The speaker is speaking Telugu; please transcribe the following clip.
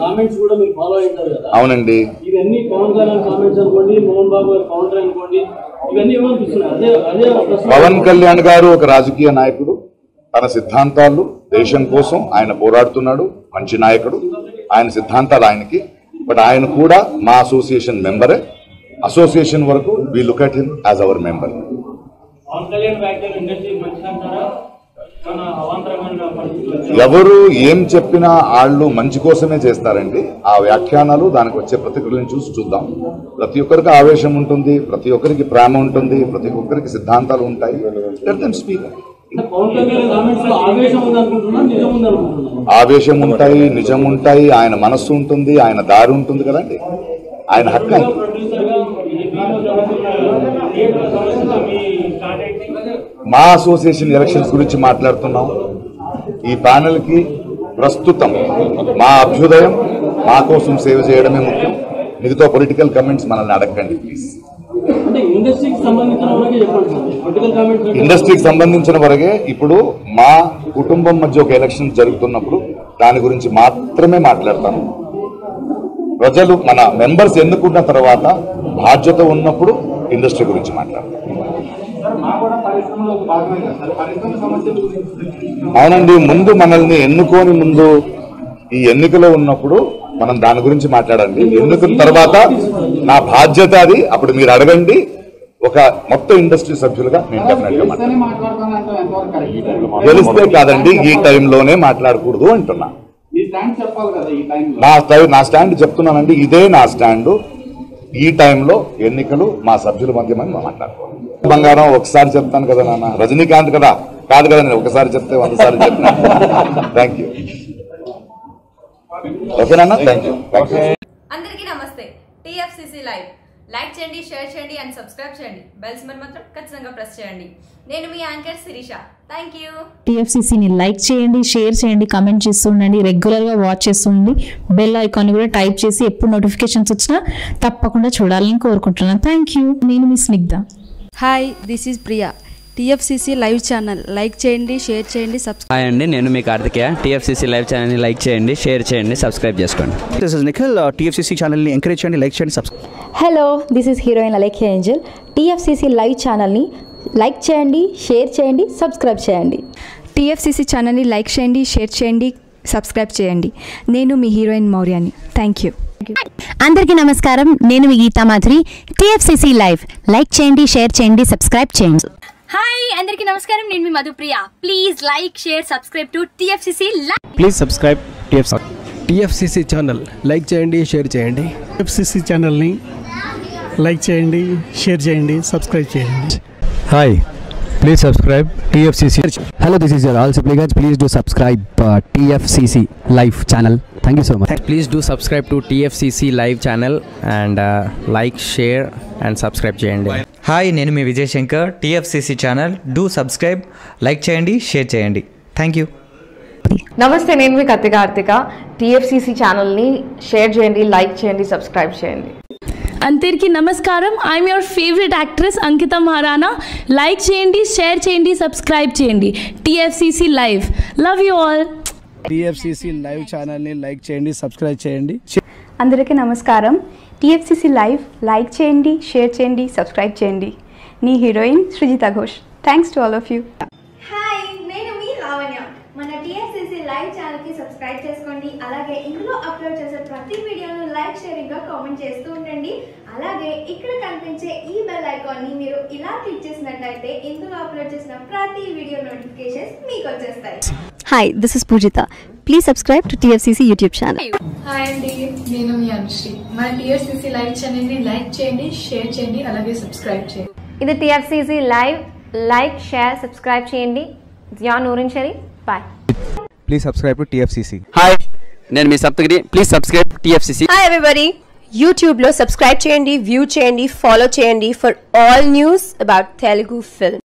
కామెంట్స్ కూడా మీరు ఫాలో కదా? అవునండి. ఇవన్నీ పవన్ కళ్యాణ్ కామెంట్స్ అనుకోండి మోహన్ బాబు గారి కౌంటర్ అనుకోండి ఇవన్నీ ఏమనిపిస్తున్నాయి అదే అదే ప్రశ్న. పవన్ కళ్యాణ్ గారు ఒక రాజకీయ నాయకుడు. తన సిద్ధాంతాలు దేశం కోసం ఆయన పోరాడుతున్నాడు మంచి నాయకుడు. ఆయన సిద్ధాంతాలు ఆయనకి. బట్ ఆయన కూడా మా అసోసియేషన్ మెంబరే అసోసియేషన్ వరకు we look at him as our member Pawan Kalyan industry మంచిదంటారా? ఎవరు ఏం చెప్పినా వాళ్ళు మంచి కోసమే చేస్తారండి. ఆ వ్యాఖ్యానాలు దానికి వచ్చే ప్రతిక్రియలను చూసి చూద్దాం. ప్రతి ఒక్కరికి ఆవేశం ఉంటుంది ప్రతి ఒక్కరికి ప్రేమ ఉంటుంది ప్రతి ఒక్కరికి సిద్ధాంతాలు ఉంటాయి. ఆవేశం ఉంటాయి నిజం ఉంటాయి ఆయన మనస్సు ఉంటుంది ఆయన దారి ఉంటుంది కదండి. ఆయన హక్కు. మీ అసోసియేషన్ ఎలక్షన్స్ గురించి మాట్లాడుతున్నాం. ఈ ప్యానెల్కి ప్రస్తుతం మా అభ్యుదయం మా కోసం సేవ చేయడమే ముఖ్యం. మిగతా పొలిటికల్ కమెంట్స్ మనల్ని అడగండి. ప్లీజ్ ఇండస్ట్రీకి సంబంధించిన వరకే ఇప్పుడు మా కుటుంబం మధ్య ఒక ఎలక్షన్ జరుగుతున్నప్పుడు దాని గురించి మాత్రమే మాట్లాడతాను ప్రజలు మన మెంబర్స్ ఎన్నుకున్న తర్వాత బాధ్యత ఉన్నప్పుడు ఇండస్ట్రీ గురించి మాట్లాడతాం. అవునండి ముందు మనల్ని ఎన్నుకోని ముందు ఈ ఎన్నికలో ఉన్నప్పుడు మనం దాని గురించి మాట్లాడండి. ఎన్నుకున్న తర్వాత నా బాధ్యత అది అప్పుడు మీరు అడగండి. ఒక మొత్తం ఇండస్ట్రీ సభ్యులుగా నేను డెఫినెట్గా మాట్లాడతాను. గెలిస్తే కాదండి ఈ టైంలోనే మాట్లాడకూడదు అంటున్నా. ఈ స్టాండ్ చెప్పాలి కదా ఈ టైంలో. నా స్టై- నా స్టాండ్ చెప్తున్నానండి ఇదే నా స్టాండ్. ఈ టైంలో ఎన్నికలు మా సభ్యుల మధ్య మనం మాట్లాడుకోవాలి. బంగారం ఒకసారి చెప్తాను కదా నాన్న. రజనీకాంత్ కదా? కాదు కదా నేను ఒకసారి చెప్తే వంద సార్లు చెప్తాను థ్యాంక్ యూ ఓకేనా థ్యాంక్ యూ థ్యాంక్ యూ అందరికీ నమస్తే. TFCC live. లైక్ చేయండి షేర్ చేయండి అండ్ సబ్స్క్రైబ్ చేయండి. బెల్స్ మరి మాత్రం ఖచ్చితంగా ప్రెస్ చేయండి. నేను మీ యాంకర్ శిరీష. థ్యాంక్ యూ టీఎఫ్సీసీని లైక్ చేయండి షేర్ చేయండి కమెంట్ చేస్తూ ఉండండి రెగ్యులర్గా వాచ్ చేస్తూ ఉండండి బెల్ ఐకాన్ కూడా టైప్ చేసి ఎప్పుడు నోటిఫికేషన్స్ వచ్చినా తప్పకుండా చూడాలని కోరుకుంటున్నాను. థ్యాంక్ యూ నేను మీ Snigdha. Hi this is Priya TFCC live channel. Like చేయండి షేర్ చేయండి సబ్స్క్రైబ్ అండి నేను మీ కార్తికేయ. టీఎఫ్సీసీ లైవ్ ఛానల్ని లైక్ చేయండి షేర్ చేయండి సబ్స్క్రైబ్ చేసుకోండి. దిస్ ఇస్ నిఖిల్ టీఎఫ్సీసీ ఛానల్ని ఎంకరేజ్ చేయండి లైక్ చేయండి subscribe hello this is heroine Alekhya angel TFCC live ఛానల్ని లైక్ చేయండి షేర్ చేయండి సబ్స్క్రైబ్ చేయండి. టీఎఫ్సిసి ఛానల్ని లైక్ చేయండి షేర్ చేయండి సబ్స్క్రైబ్ చేయండి. నేను మీ హీరోయిన్ మౌర్యాని. థ్యాంక్ యూ అందరికీ నమస్కారం. నేను మీ Geetha Madhuri. TFCC live. Like చేయండి షేర్ చేయండి సబ్స్క్రైబ్ చేయండి. అందరికీ నమస్కారం. నేను మీ Madhupriya. Please like share subscribe to TFCC please subscribe TFC TFCC channel like చేయండి షేర్ చేయండి. ఎఫ్సిసి ఛానల్ని లైక్ చేయండి షేర్ చేయండి సబ్స్క్రైబ్ చేయండి. Hi please subscribe TFCC hello this is your ఆల్ సిప్లిగన్స్ please do subscribe TFCC live channel thank you so much please do subscribe to TFCC live channel and like share and subscribe చేయండి. హాయ్ నేను మీ Vijay Shankar TFCC channel. Do subscribe like చేయండి షేర్ చేయండి. థ్యాంక్ యూ నమస్తే నేను మీ కత్తి కార్తిక టీఎఫ్సిసి ఛానల్ని షేర్ చేయండి లైక్ చేయండి సబ్స్క్రైబ్ చేయండి. అందరికీ నమస్కారం. I'm your favourite actress Ankita Maharana like చేయండి షేర్ చేయండి సబ్స్క్రైబ్ చేయండి. TFCC live. Love you all TFCC live ఛానల్ని లైక్ చేయండి సబ్స్క్రైబ్ చేయండి. అందరికీ నమస్కారం. టీఎఫ్సిసి లైవ్ లైక్ చేయండి షేర్ చేయండి సబ్స్క్రైబ్ చేయండి. నీ heroine Srujitha Ghosh. Thanks to all of you hi నేను మీ లావణ్య. మన టీఎస్సీసీ లైవ్ ఛానల్కి సబ్స్క్రైబ్ చేసుకోండి. అలాగే ఇందులో అప్లోడ్ చేసే ప్రతి వీడియోను లైక్ షేరింగ్గా కామెంట్ చేస్తూ ఉండండి. అలాగే ఇక్కడ కనిపించే ఈ బెల్ ఐకాన్ని మీరు ఇలా క్లిక్ చేసినట్లయితే ఇందులో అప్లోడ్ చేసిన ప్రతి వీడియో నోటిఫికేషన్స్ మీకు వచ్చేస్తాయి. Hi this is Poojitha please subscribe to TFCC YouTube channel hi అండి నేను మీ అనుశ్రీ. మన టీఎస్సీసీ లైవ్ ఛానల్ని లైక్ చేయండి షేర్ చేయండి అలాగే సబ్స్క్రైబ్ చేయండి. ఇది TFCC live like share subscribe చేయండి. Zia Noorin Shari bye please subscribe to TFCC hi నేను మీ Saptagiri. Please subscribe TFCC hi everybody యూట్యూబ్లో సబ్స్క్రైబ్ చేయండి వ్యూ చేయండి ఫాలో చేయండి for all news about Telugu film